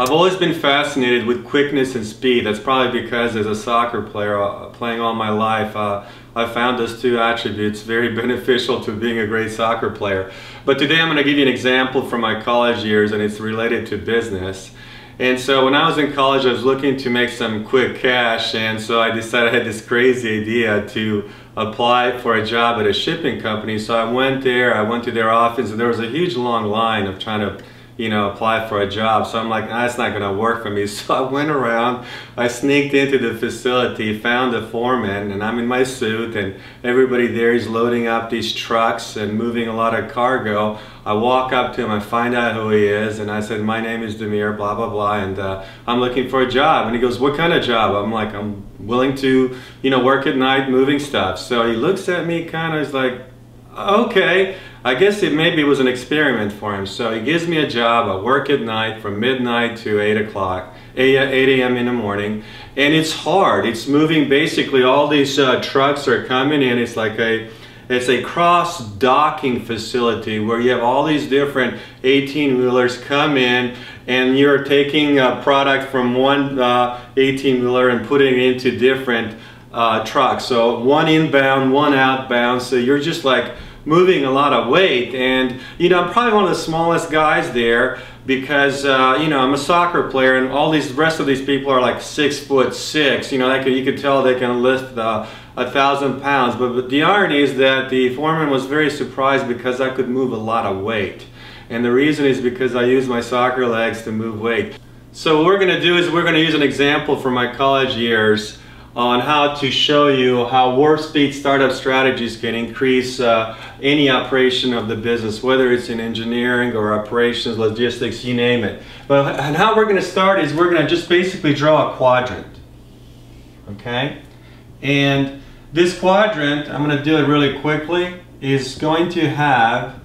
I've always been fascinated with quickness and speed. That's probably because as a soccer player uh, playing all my life, uh, I found those two attributes very beneficial to being a great soccer player. But today I'm going to give you an example from my college years and it's related to business. And so when I was in college, I was looking to make some quick cash, and so I decided I had this crazy idea to apply for a job at a shipping company. So I went there, I went to their office, and there was a huge long line of trying to you know, apply for a job. So I'm like, that's not gonna work for me. So I went around, I sneaked into the facility, found the foreman, and I'm in my suit, and everybody there is loading up these trucks and moving a lot of cargo. I walk up to him, I find out who he is, and I said, my name is Damir, blah, blah, blah, and uh, I'm looking for a job. And he goes, what kind of job? I'm like, I'm willing to, you know, work at night moving stuff. So he looks at me kind of, is like, okay. I guess it maybe was an experiment for him. So he gives me a job. I work at night from midnight to 8 o'clock, 8 a.m. in the morning. And it's hard. It's moving basically all these uh, trucks are coming in. It's like a it's a cross docking facility where you have all these different 18 wheelers come in and you're taking a product from one uh, 18 wheeler and putting it into different uh, trucks. So one inbound, one outbound. So you're just like moving a lot of weight. And you know I'm probably one of the smallest guys there because uh, you know I'm a soccer player and all these rest of these people are like six foot six. You know can, you could tell they can lift uh, a thousand pounds. But, but the irony is that the foreman was very surprised because I could move a lot of weight. And the reason is because I use my soccer legs to move weight. So what we're gonna do is we're gonna use an example from my college years on how to show you how warp speed startup strategies can increase uh, any operation of the business, whether it's in engineering or operations, logistics, you name it. But and how we're going to start is we're going to just basically draw a quadrant. Okay? And this quadrant, I'm going to do it really quickly, is going to have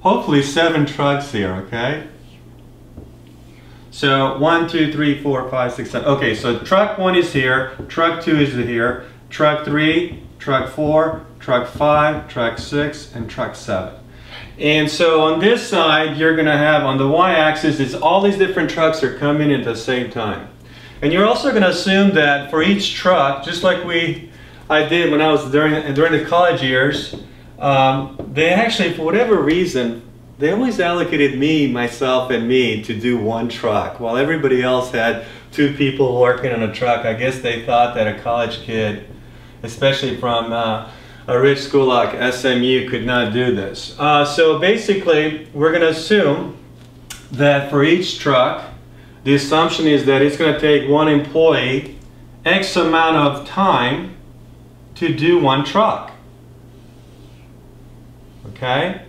hopefully seven trucks here, okay? So one, two, three, four, five, six, seven. Okay, so truck one is here, truck two is here, truck three, truck four, truck five, truck six, and truck seven. And so on this side, you're gonna have on the y-axis is all these different trucks are coming at the same time. And you're also gonna assume that for each truck, just like we, I did when I was during, during the college years, um, they actually, for whatever reason, they always allocated me, myself, and me to do one truck, while everybody else had two people working on a truck. I guess they thought that a college kid, especially from uh, a rich school like SMU, could not do this. Uh, so basically, we're going to assume that for each truck, the assumption is that it's going to take one employee X amount of time to do one truck. Okay?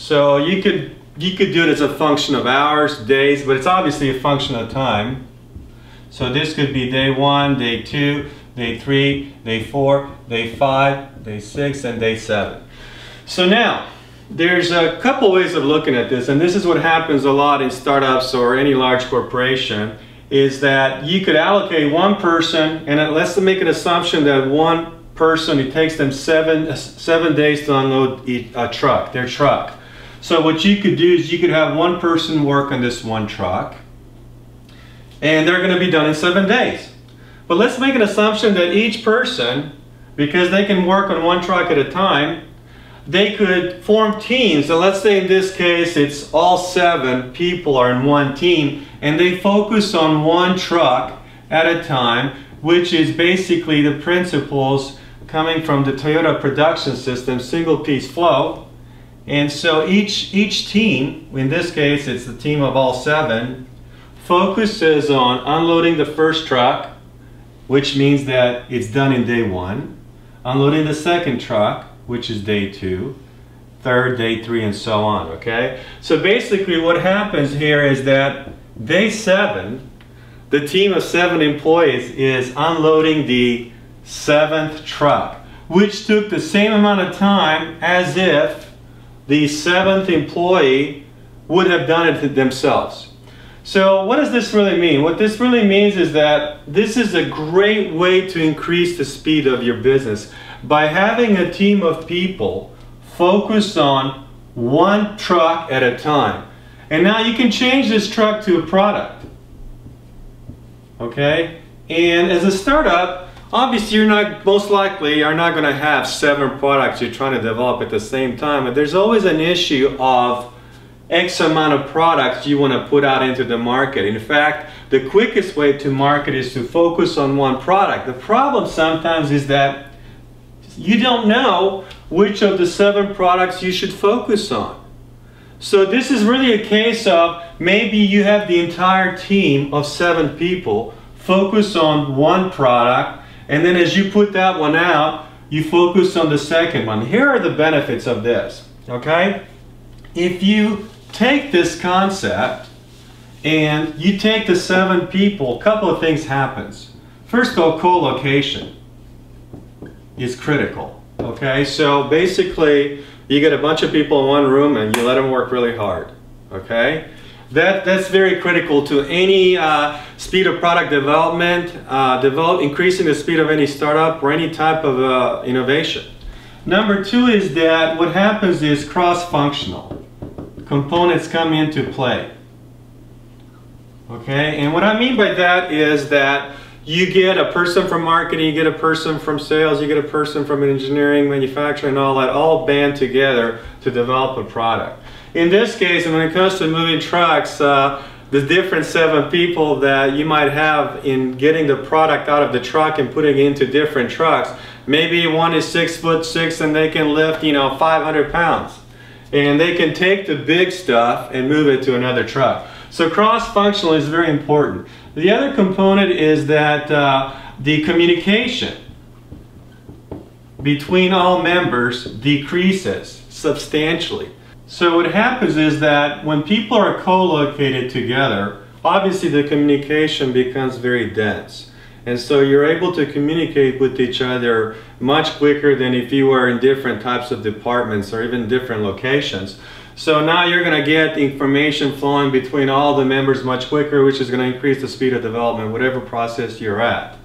So you could you could do it as a function of hours, days, but it's obviously a function of time. So this could be day one, day two, day three, day four, day five, day six, and day seven. So now, there's a couple ways of looking at this, and this is what happens a lot in startups or any large corporation, is that you could allocate one person, and let's make an assumption that one person, it takes them seven, seven days to unload a truck, their truck. So what you could do is you could have one person work on this one truck and they're going to be done in seven days. But let's make an assumption that each person, because they can work on one truck at a time, they could form teams. So let's say in this case it's all seven people are in one team and they focus on one truck at a time, which is basically the principles coming from the Toyota production system, single piece flow. And so each, each team, in this case it's the team of all seven, focuses on unloading the first truck, which means that it's done in day one, unloading the second truck, which is day two, third, day three, and so on, okay? So basically what happens here is that day seven, the team of seven employees is unloading the seventh truck, which took the same amount of time as if the seventh employee would have done it themselves. So what does this really mean? What this really means is that this is a great way to increase the speed of your business by having a team of people focused on one truck at a time. And now you can change this truck to a product. Okay? And as a startup, obviously you're not, most likely, are not going to have seven products you're trying to develop at the same time. But there's always an issue of X amount of products you want to put out into the market. In fact, the quickest way to market is to focus on one product. The problem sometimes is that you don't know which of the seven products you should focus on. So this is really a case of maybe you have the entire team of seven people focus on one product and then as you put that one out, you focus on the second one. Here are the benefits of this, okay? If you take this concept and you take the seven people, a couple of things happens. First of all, co-location is critical, okay? So basically, you get a bunch of people in one room and you let them work really hard, okay? That, that's very critical to any uh, speed of product development, uh, develop, increasing the speed of any startup or any type of uh, innovation. Number two is that what happens is cross-functional. Components come into play. Okay, and what I mean by that is that you get a person from marketing, you get a person from sales, you get a person from engineering, manufacturing, and all that, all band together to develop a product. In this case, when it comes to moving trucks, uh, the different seven people that you might have in getting the product out of the truck and putting into different trucks, maybe one is six foot six and they can lift, you know, 500 pounds. And they can take the big stuff and move it to another truck. So cross-functional is very important. The other component is that uh, the communication between all members decreases substantially. So what happens is that when people are co-located together, obviously the communication becomes very dense. And so you're able to communicate with each other much quicker than if you were in different types of departments or even different locations. So now you're going to get information flowing between all the members much quicker, which is going to increase the speed of development, whatever process you're at.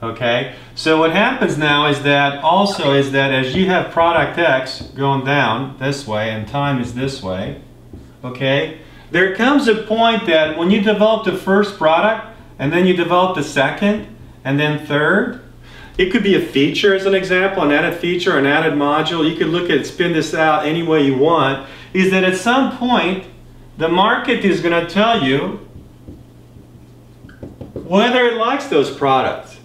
Okay, so what happens now is that also is that as you have product X going down this way and time is this way, okay, there comes a point that when you develop the first product and then you develop the second and then third, it could be a feature as an example, an added feature, an added module. You could look at spin this out any way you want is that at some point, the market is going to tell you whether it likes those products.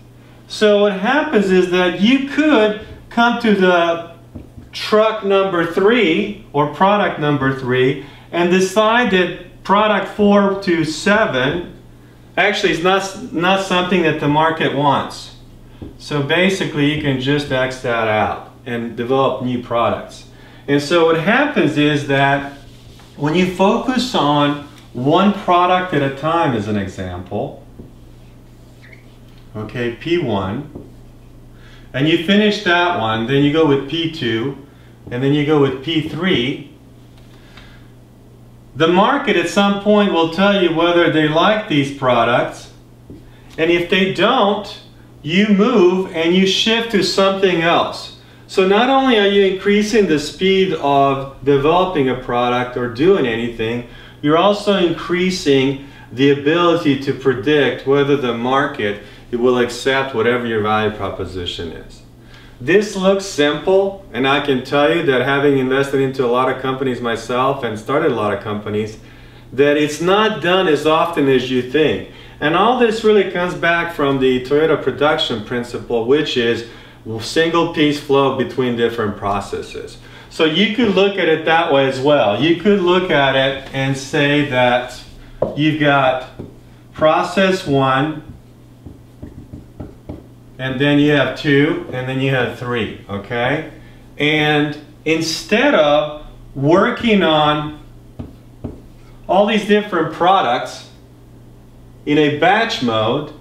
So what happens is that you could come to the truck number three or product number three and decide that product four to seven actually is not, not something that the market wants. So basically you can just X that out and develop new products. And so what happens is that when you focus on one product at a time as an example, okay, P1, and you finish that one, then you go with P2, and then you go with P3, the market at some point will tell you whether they like these products, and if they don't, you move and you shift to something else. So not only are you increasing the speed of developing a product or doing anything, you're also increasing the ability to predict whether the market will accept whatever your value proposition is. This looks simple, and I can tell you that having invested into a lot of companies myself and started a lot of companies, that it's not done as often as you think. And all this really comes back from the Toyota production principle, which is single piece flow between different processes. So you could look at it that way as well. You could look at it and say that you've got process one, and then you have two, and then you have three, okay? And instead of working on all these different products in a batch mode,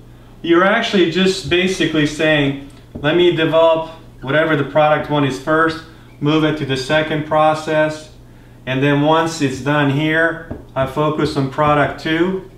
you're actually just basically saying, let me develop whatever the product one is first, move it to the second process, and then once it's done here, I focus on product two,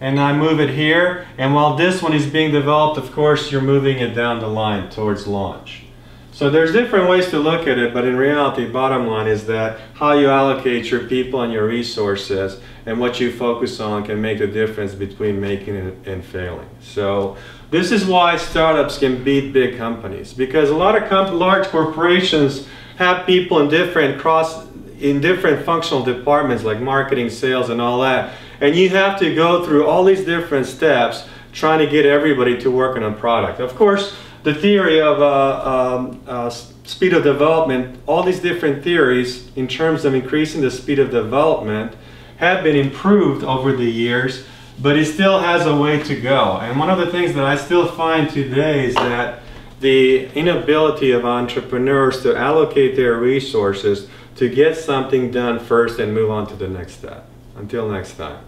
and I move it here, and while this one is being developed, of course, you're moving it down the line towards launch. So there's different ways to look at it, but in reality, bottom line is that how you allocate your people and your resources and what you focus on can make the difference between making and, and failing. So this is why startups can beat big companies because a lot of comp large corporations have people in different cross in different functional departments like marketing, sales, and all that. And you have to go through all these different steps trying to get everybody to work on a product. Of course, the theory of uh, um, uh, speed of development, all these different theories in terms of increasing the speed of development have been improved over the years, but it still has a way to go. And one of the things that I still find today is that the inability of entrepreneurs to allocate their resources to get something done first and move on to the next step. Until next time.